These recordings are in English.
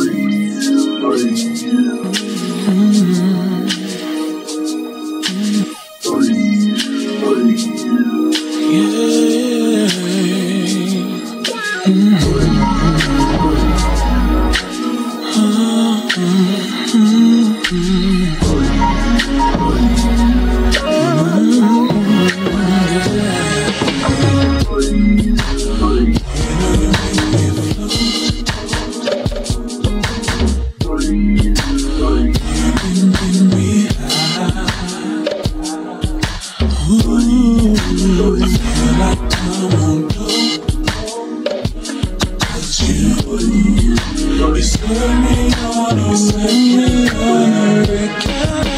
Three, three.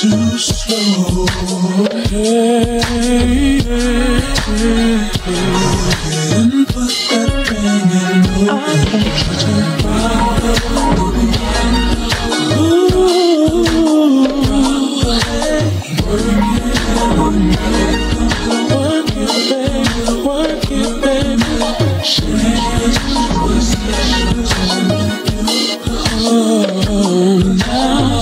too slow. Hey, hey, hey, hey. That thing in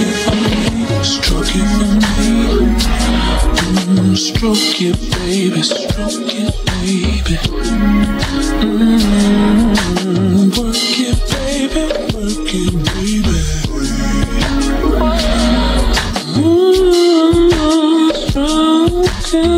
it for me, stroke it for me. Mm, stroke it, baby, stroke it, baby. Work it, baby, mm-hmm. work it, baby.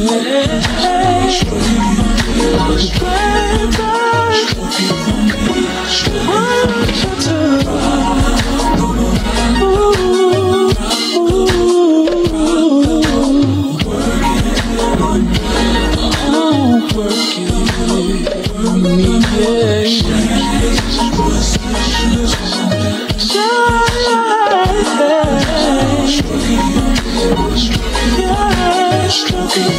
working for me, yeah.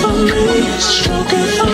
for me, stroke it for me.